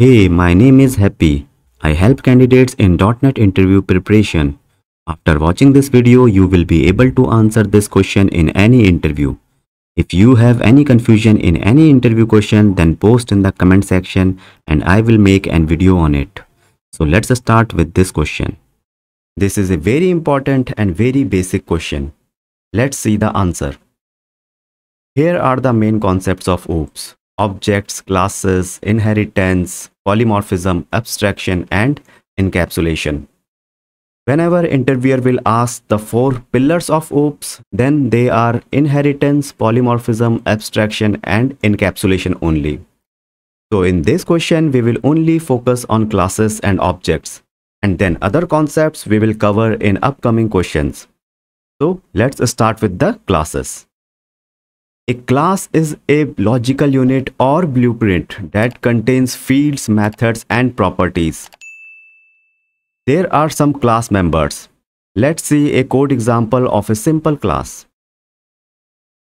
Hey, my name is Happy. I help candidates in .NET interview preparation. After watching this video, you will be able to answer this question in any interview. If you have any confusion in any interview question, then post in the comment section and I will make an video on it. So let's start with this question. This is a very important and very basic question. Let's see the answer. Here are the main concepts of OOPS. Objects, classes, inheritance, polymorphism, abstraction and encapsulation. Whenever interviewer will ask the four pillars of OOPS, then they are inheritance, polymorphism, abstraction and encapsulation only. So in this question, we will only focus on classes and objects and then other concepts we will cover in upcoming questions. So let's start with the classes. A class is a logical unit or blueprint that contains fields, methods and properties. There are some class members. Let's see a code example of a simple class.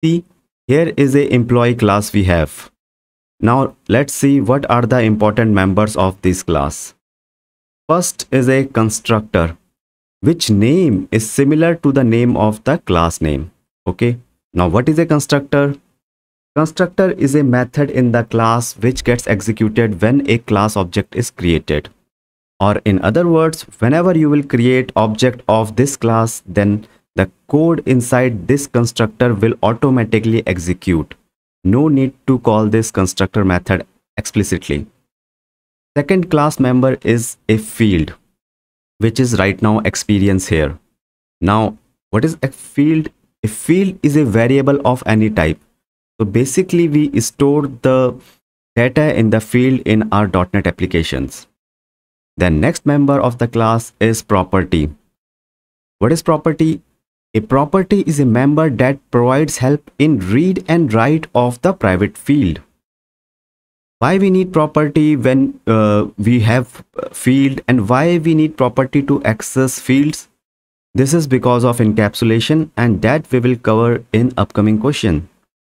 See, here is a employee class we have. Now let's see what are the important members of this class. First is a constructor, which name is similar to the name of the class name. Okay. Now what is a constructor? Constructor is a method in the class which gets executed when a class object is created. Or in other words, whenever you will create object of this class, then the code inside this constructor will automatically execute. No need to call this constructor method explicitly. Second class member is a field, which is right now experience here. Now, what is a field? A field is a variable of any type. So basically we store the data in the field in our .NET applications. The next member of the class is property. What is property? A property is a member that provides help in read and write of the private field. Why we need property when uh, we have field and why we need property to access fields? This is because of encapsulation and that we will cover in upcoming question.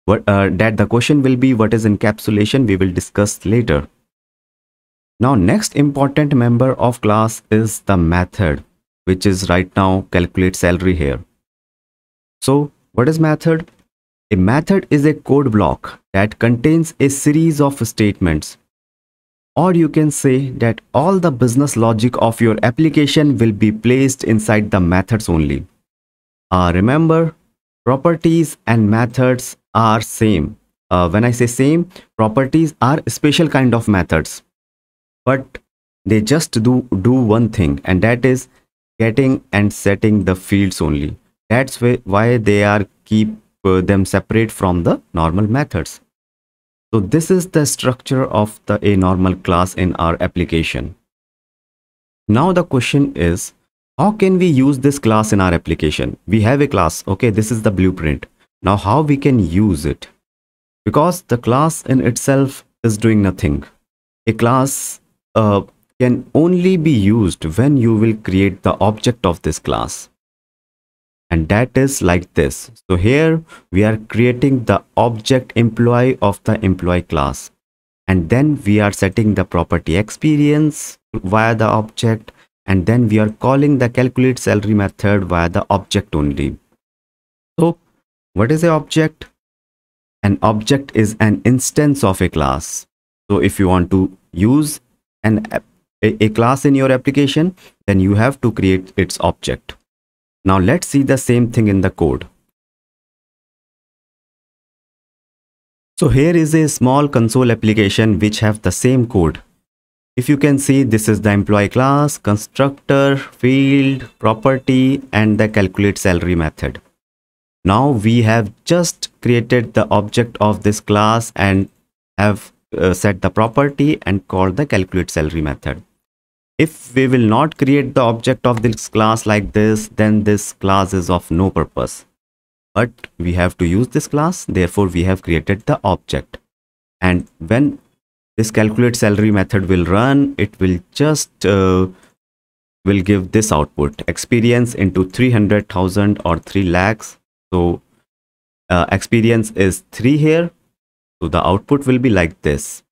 What, uh, that the question will be what is encapsulation we will discuss later. Now next important member of class is the method which is right now calculate salary here. So what is method? A method is a code block that contains a series of statements. Or you can say that all the business logic of your application will be placed inside the methods only. Uh, remember, properties and methods are same. Uh, when I say same, properties are special kind of methods but they just do do one thing and that is getting and setting the fields only that's why they are keep uh, them separate from the normal methods so this is the structure of the a normal class in our application. Now the question is how can we use this class in our application? We have a class okay this is the blueprint. Now how we can use it? Because the class in itself is doing nothing. A class uh, can only be used when you will create the object of this class and that is like this. So here we are creating the object employee of the employee class. And then we are setting the property experience via the object. And then we are calling the calculate salary method via the object only. So what is the object? An object is an instance of a class. So if you want to use an a, a class in your application then you have to create its object now let's see the same thing in the code. So here is a small console application which have the same code. If you can see this is the employee class constructor field property and the calculate salary method. Now we have just created the object of this class and have uh, set the property and call the calculate salary method if we will not create the object of this class like this then this class is of no purpose. But we have to use this class therefore we have created the object. And when this calculate salary method will run it will just uh, will give this output. Experience into 300,000 or 3 lakhs. So uh, experience is 3 here. So the output will be like this.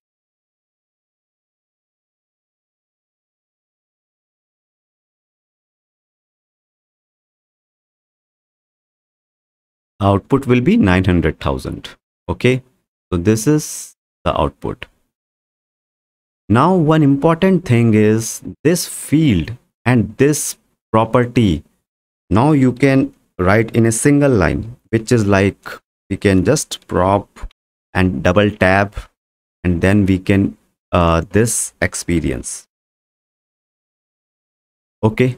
Output will be 900,000 okay? So this is the output. Now one important thing is this field and this property. Now you can write in a single line which is like we can just prop and double tap and then we can uh, this experience. Okay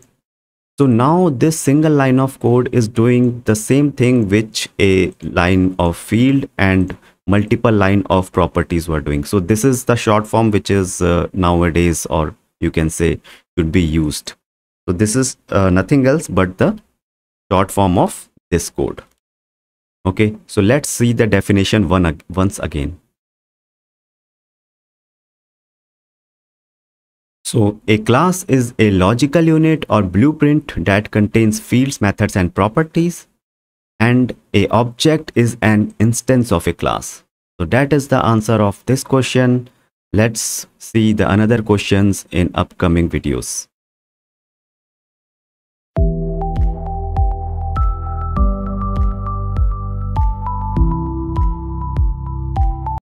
so now this single line of code is doing the same thing which a line of field and multiple line of properties were doing. So this is the short form which is uh, nowadays or you can say should be used. So this is uh, nothing else but the short form of this code. Okay, so let's see the definition one once again. So a class is a logical unit or blueprint that contains fields, methods and properties and a object is an instance of a class. So that is the answer of this question. Let's see the another questions in upcoming videos.